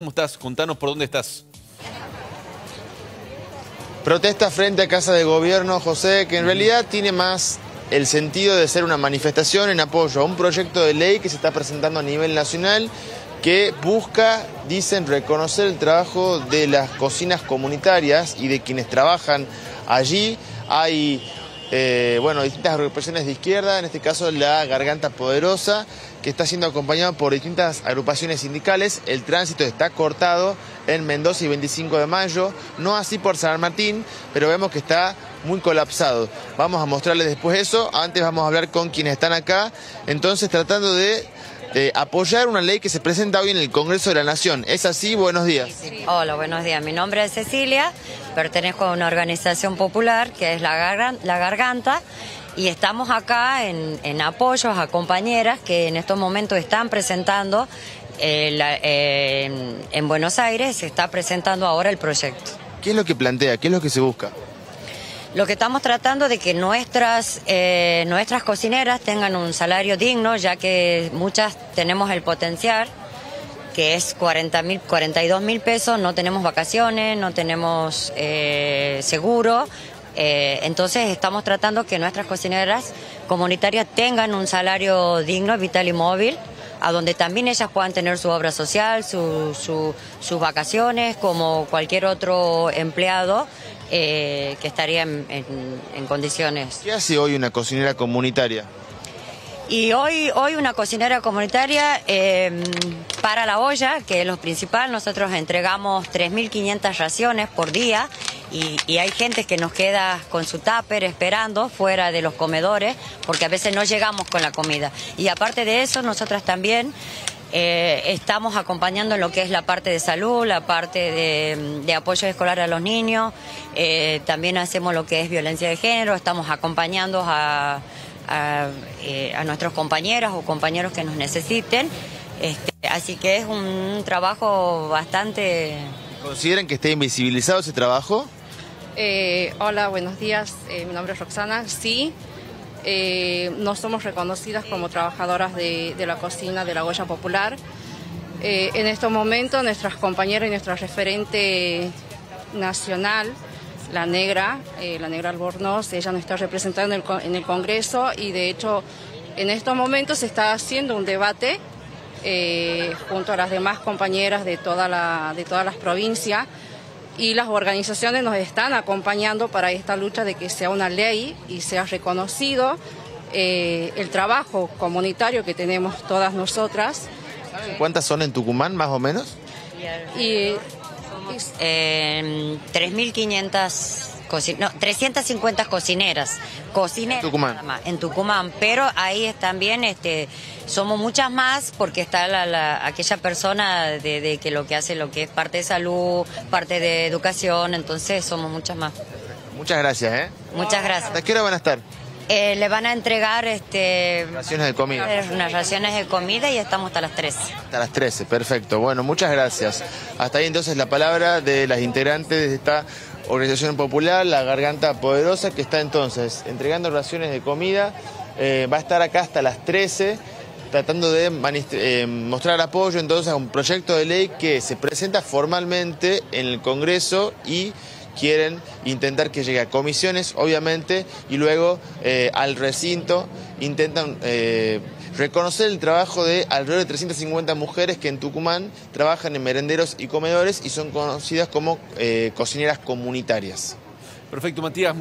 ¿Cómo estás? Contanos por dónde estás. Protesta frente a Casa de Gobierno, José, que en realidad tiene más el sentido de ser una manifestación en apoyo a un proyecto de ley que se está presentando a nivel nacional que busca, dicen, reconocer el trabajo de las cocinas comunitarias y de quienes trabajan allí. Hay eh, bueno, distintas agrupaciones de izquierda, en este caso la Garganta Poderosa, que está siendo acompañado por distintas agrupaciones sindicales. El tránsito está cortado en Mendoza y 25 de mayo, no así por San Martín, pero vemos que está muy colapsado. Vamos a mostrarles después eso, antes vamos a hablar con quienes están acá, entonces tratando de apoyar una ley que se presenta hoy en el Congreso de la Nación. ¿Es así? Buenos días. Hola, buenos días. Mi nombre es Cecilia, pertenezco a una organización popular que es La, Garganta y estamos acá en, en, apoyos a compañeras que en estos momentos están presentando, eh, en Buenos Aires se está presentando ahora el proyecto. ¿Qué es lo que plantea? ¿Qué es lo que se busca? Lo que estamos tratando de que nuestras, eh, nuestras cocineras tengan un salario digno, ya que muchas tenemos el potencial, que es 40 mil, 42 mil pesos, no tenemos vacaciones, no tenemos eh, seguro. Eh, entonces estamos tratando que nuestras cocineras comunitarias tengan un salario digno, vital y móvil a donde también ellas puedan tener su obra social, sus vacaciones, como cualquier otro empleado eh, que estaría en, condiciones. ¿Qué hace hoy una cocinera comunitaria? Y hoy, hoy una cocinera comunitaria em, para la olla, que es lo principal, nosotros entregamos 3.500 raciones por día y, hay gente que nos queda con su tupper esperando fuera de los comedores porque a veces no llegamos con la comida. Y aparte de eso, nosotras también eh, estamos acompañando en lo que es la parte de salud, la parte de, apoyo escolar a los niños, eh, también hacemos lo que es violencia de género, estamos acompañando a, eh, nuestros compañeros o compañeros que nos necesiten, este, así que es un trabajo bastante... ¿Consideran que esté invisibilizado ese trabajo? hola, buenos días, mi nombre es Roxana, sí. Eh, no somos reconocidas como trabajadoras de, la cocina de la olla popular. Eh, en estos momentos nuestras compañeras y nuestra referente nacional, la negra, eh, la negra Albornoz, ella nos está representando en el, en el, Congreso y de hecho en estos momentos se está haciendo un debate junto a las demás compañeras de, toda la, de todas las provincias y las organizaciones nos están acompañando para esta lucha de que sea una ley y sea reconocido eh, el trabajo comunitario que tenemos todas nosotras. ¿Cuántas son en Tucumán más o menos? Y, eh, 3.500 no, 350 cocineras, cocineras en Tucumán. en Tucumán, pero ahí también este, somos muchas más porque está la, aquella persona de, que lo que hace lo que es parte de salud, parte de educación, entonces somos muchas más. Muchas gracias, ¿eh? Muchas gracias. ¿Hasta qué hora van a estar? Eh, le van a entregar este raciones de comida. Unas raciones de comida y estamos hasta las 13. Hasta las 13, perfecto. Bueno, muchas gracias. Hasta ahí entonces la palabra de las integrantes de esta organización popular, la Garganta Poderosa, que está entonces entregando raciones de comida. Eh, va a estar acá hasta las 13 tratando de eh, mostrar apoyo entonces a un proyecto de ley que se presenta formalmente en el Congreso y quieren intentar que llegue a comisiones, obviamente, y luego eh, al recinto intentan eh, reconocer el trabajo de alrededor de 350 mujeres que en Tucumán trabajan en merenderos y comedores y son conocidas como cocineras comunitarias. Perfecto, Matías.